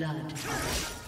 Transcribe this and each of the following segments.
blood.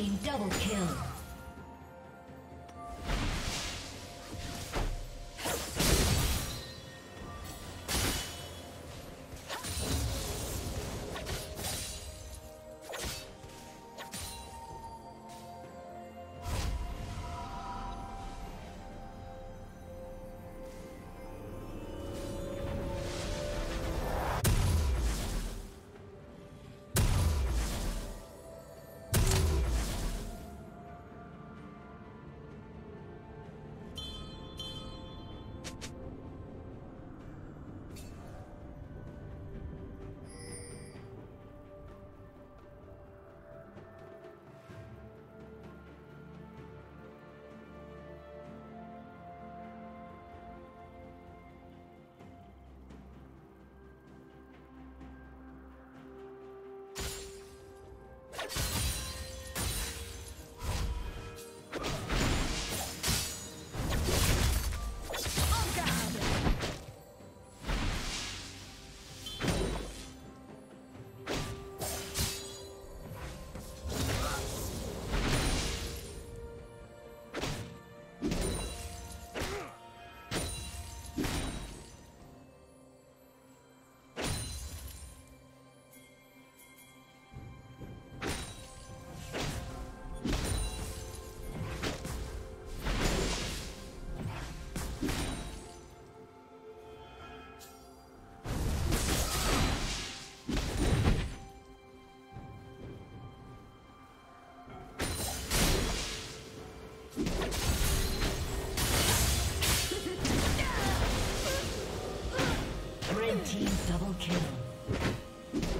Team double kill. Team double kill.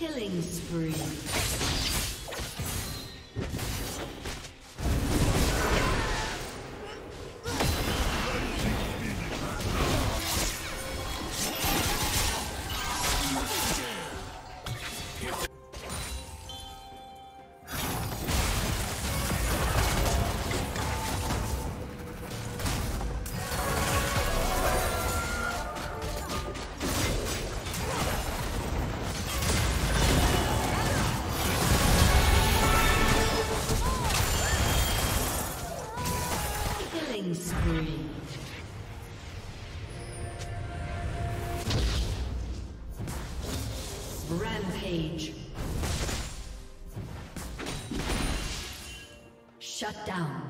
Killing spree. Shut down.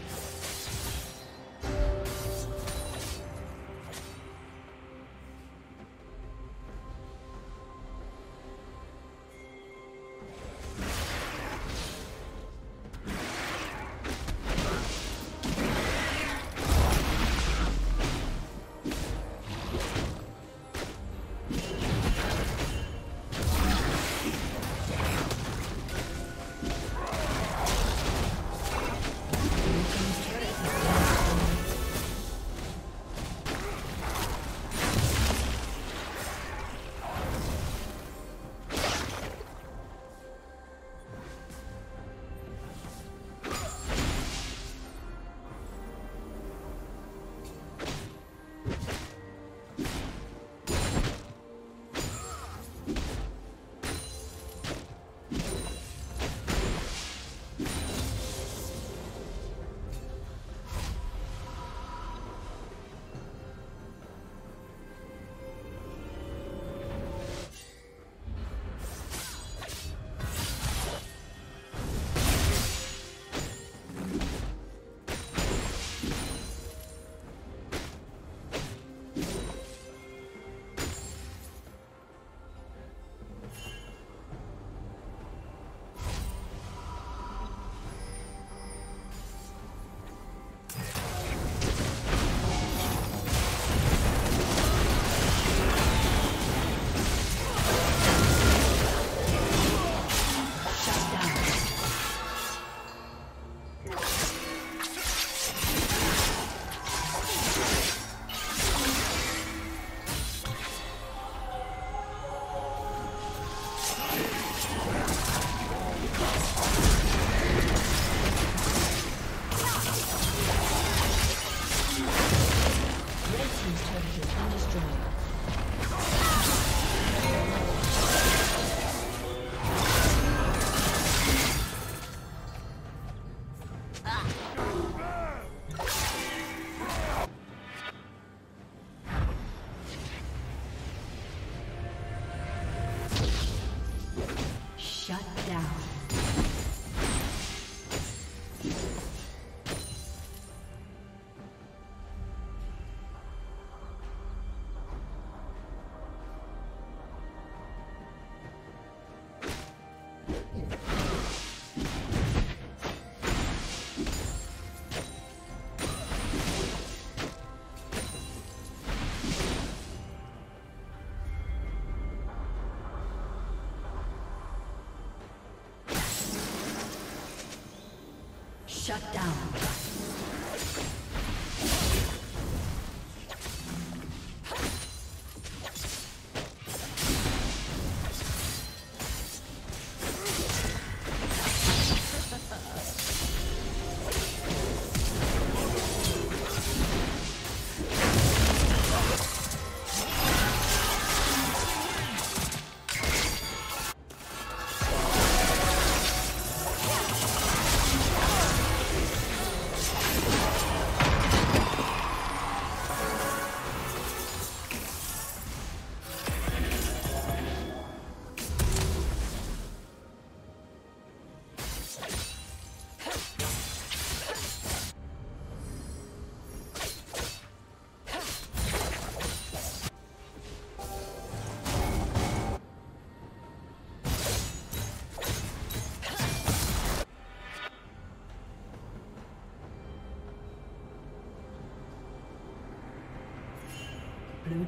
Shut down.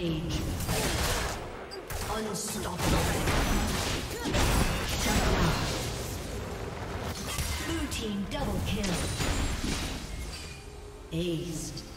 Rampage. Unstoppable. Shut down. Blue team double kill. Aced.